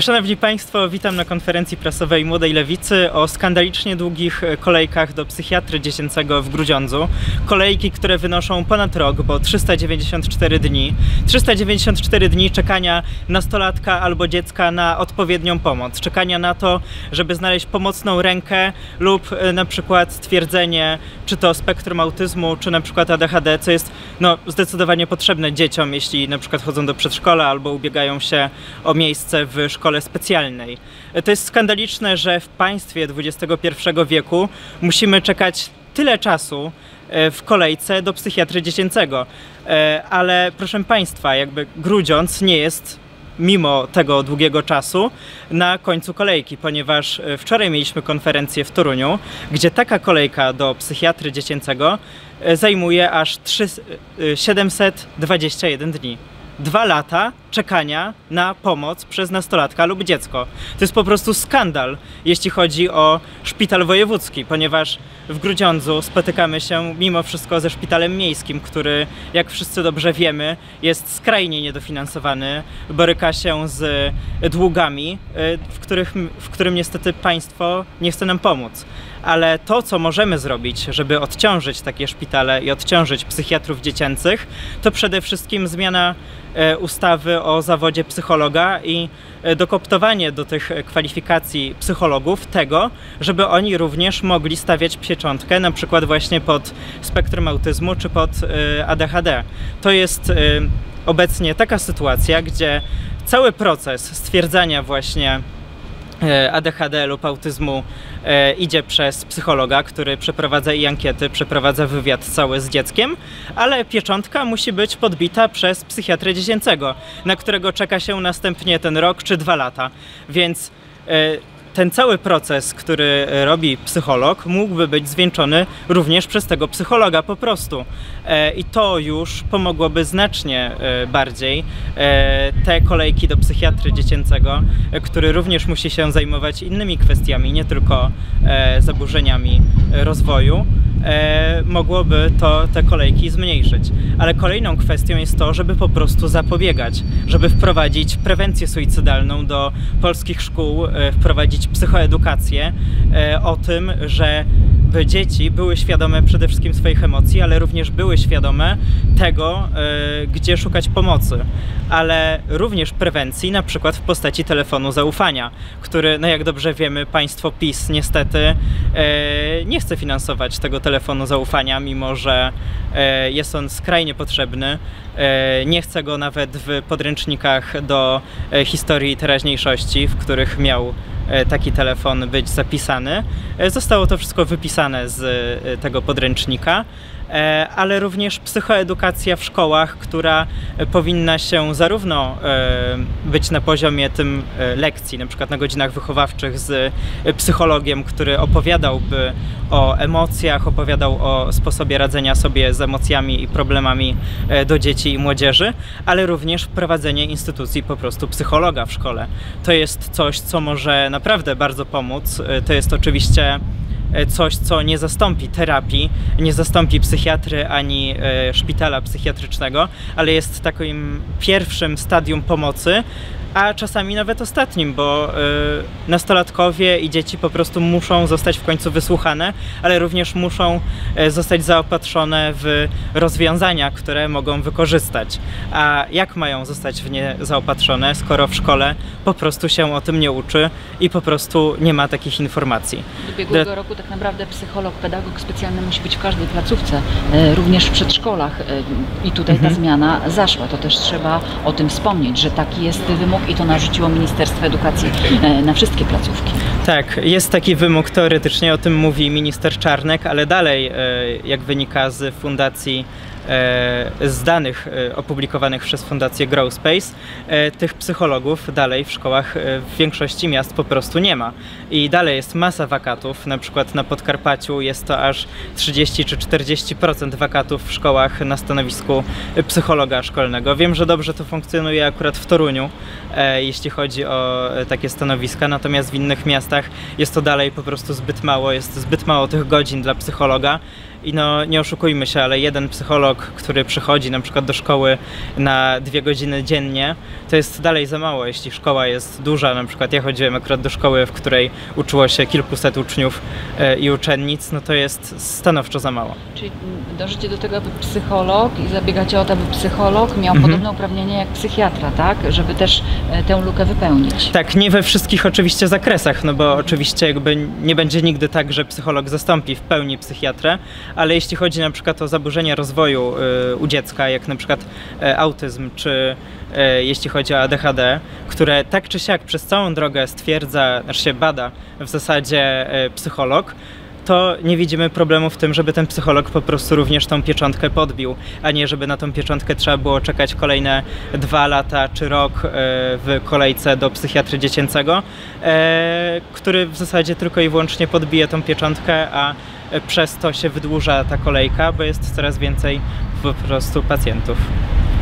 Szanowni Państwo, witam na konferencji prasowej Młodej Lewicy o skandalicznie długich kolejkach do psychiatry dziecięcego w Grudziądzu. Kolejki, które wynoszą ponad rok, bo 394 dni. 394 dni czekania nastolatka albo dziecka na odpowiednią pomoc. Czekania na to, żeby znaleźć pomocną rękę lub e, na przykład stwierdzenie, czy to spektrum autyzmu, czy na przykład ADHD, co jest no, zdecydowanie potrzebne dzieciom, jeśli na przykład chodzą do przedszkola albo ubiegają się o miejsce w szkole specjalnej. To jest skandaliczne, że w państwie XXI wieku musimy czekać tyle czasu e, w kolejce do psychiatry dziecięcego. E, ale proszę Państwa, jakby Grudziądz nie jest mimo tego długiego czasu na końcu kolejki, ponieważ e, wczoraj mieliśmy konferencję w Toruniu, gdzie taka kolejka do psychiatry dziecięcego zajmuje aż 3, 721 dni dwa lata czekania na pomoc przez nastolatka lub dziecko. To jest po prostu skandal, jeśli chodzi o szpital wojewódzki, ponieważ w Grudziądzu spotykamy się mimo wszystko ze szpitalem miejskim, który, jak wszyscy dobrze wiemy, jest skrajnie niedofinansowany, boryka się z długami, y, w, których, w którym niestety państwo nie chce nam pomóc. Ale to, co możemy zrobić, żeby odciążyć takie szpitale i odciążyć psychiatrów dziecięcych, to przede wszystkim zmiana e, ustawy o zawodzie psychologa i e, dokoptowanie do tych kwalifikacji psychologów tego, żeby oni również mogli stawiać pieczątkę na przykład właśnie pod spektrum autyzmu czy pod e, ADHD. To jest obecnie taka sytuacja, gdzie cały proces stwierdzania właśnie E, ADHD lub autyzmu e, idzie przez psychologa, który przeprowadza i ankiety, przeprowadza wywiad cały z dzieckiem, ale pieczątka musi być podbita przez psychiatrę dziecięcego, na którego czeka się następnie ten rok czy dwa lata. Więc e, ten cały proces, który e, robi psycholog, mógłby być zwieńczony również przez tego psychologa po prostu. E, I to już pomogłoby znacznie e, bardziej te kolejki do psychiatry dziecięcego, który również musi się zajmować innymi kwestiami, nie tylko zaburzeniami rozwoju e, mogłoby to te kolejki zmniejszyć. Ale kolejną kwestią jest to, żeby po prostu zapobiegać, żeby wprowadzić prewencję suicydalną do polskich szkół, e, wprowadzić psychoedukację e, o tym, że dzieci były świadome przede wszystkim swoich emocji, ale również były świadome tego, e, gdzie szukać pomocy, ale również prewencji, na przykład w postaci telefonu zaufania, który, no jak dobrze wiemy, państwo PiS niestety e, nie chce finansować tego telefonu zaufania, mimo że e, jest on skrajnie potrzebny. Nie chce go nawet w podręcznikach do historii teraźniejszości, w których miał taki telefon być zapisany. E, zostało to wszystko wypisane z e, tego podręcznika. E, ale również psychoedukacja w szkołach, która powinna się zarówno e, być na poziomie tym e, lekcji, na przykład na godzinach wychowawczych z psychologiem, który opowiadałby o emocjach, opowiadał o sposobie radzenia sobie z emocjami i problemami do dzieci i młodzieży, ale również wprowadzenie instytucji po prostu psychologa w szkole. To jest coś, co może naprawdę bardzo pomóc. To jest oczywiście coś, co nie zastąpi terapii, nie zastąpi psychiatry ani e, szpitala psychiatrycznego, ale jest takim pierwszym stadium pomocy, a czasami nawet ostatnim, bo y, nastolatkowie i dzieci po prostu muszą zostać w końcu wysłuchane, ale również muszą y, zostać zaopatrzone w rozwiązania, które mogą wykorzystać. A jak mają zostać w nie zaopatrzone, skoro w szkole po prostu się o tym nie uczy i po prostu nie ma takich informacji. Do ubiegłego roku tak naprawdę psycholog, pedagog specjalny musi być w każdej placówce, y, również w przedszkolach i tutaj ta mhm. zmiana zaszła. To też trzeba o tym wspomnieć, że taki jest wymóg i to narzuciło Ministerstwo Edukacji e, na wszystkie placówki. Tak, jest taki wymóg teoretycznie, o tym mówi minister Czarnek, ale dalej, e, jak wynika z fundacji z danych e, opublikowanych przez Fundację Growspace, e, tych psychologów dalej w szkołach w większości miast po prostu nie ma. I dalej jest masa wakatów, na przykład na Podkarpaciu jest to aż 30 czy 40% wakatów w szkołach na stanowisku psychologa szkolnego. Wiem, że dobrze to funkcjonuje akurat w Toruniu, jeśli chodzi o takie stanowiska, natomiast w innych miastach jest to dalej po prostu zbyt mało, jest zbyt mało tych godzin dla psychologa I no nie oszukujmy się, ale jeden psycholog, który przychodzi na przykład do szkoły na dwie godziny dziennie, to jest dalej za mało, jeśli szkoła jest duża. Na przykład ja chodziłem akurat do szkoły, w której uczyło się kilkuset uczniów e, i uczennic, no to jest stanowczo za mało. Czyli dążycie do tego, aby psycholog i zabiegacie o to, aby psycholog miał Mhm. podobne uprawnienia jak psychiatra, tak? Żeby też e, tę lukę wypełnić. Tak, nie we wszystkich oczywiście zakresach, no bo oczywiście jakby nie będzie nigdy tak, że psycholog zastąpi w pełni psychiatrę, ale jeśli chodzi na przykład o zaburzenia rozwoju y, u dziecka, jak na przykład e, autyzm, czy e, jeśli chodzi o ADHD, które tak czy siak przez całą drogę stwierdza, znaczy się bada w zasadzie e, psycholog, to nie widzimy problemu w tym, żeby ten psycholog po prostu również tą pieczątkę podbił, a nie żeby na tą pieczątkę trzeba było czekać kolejne dwa lata czy rok w kolejce do psychiatry dziecięcego, który w zasadzie tylko i wyłącznie podbije tą pieczątkę, a przez to się wydłuża ta kolejka, bo jest coraz więcej po prostu pacjentów.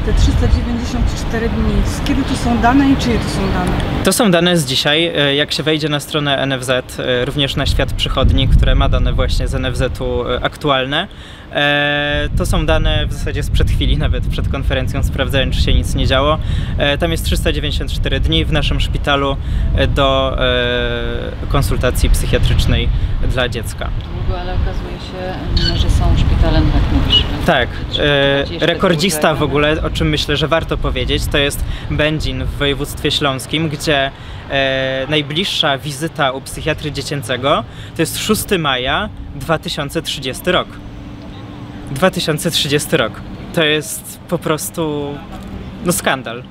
Te 394 dni, z kiedy to są dane i czyje to są dane? To są dane z dzisiaj. E, Jak się wejdzie na stronę NFZ, e, również na świat przychodni, które ma dane właśnie z NFZ-u e, aktualne, to są dane w zasadzie sprzed chwili, nawet przed konferencją sprawdzałem, czy się nic nie działo. Tam jest 394 dni w naszym szpitalu do konsultacji psychiatrycznej dla dziecka. Długo, ale okazuje się, że są szpitale, no jak mówisz. Tak, jeszcze rekordzista w ogóle, o czym myślę, że warto powiedzieć, to jest Będzin w województwie śląskim, gdzie e, najbliższa wizyta u psychiatry dziecięcego to jest 6 maja 2030 rok. 2030 rok. To jest po prostu no skandal.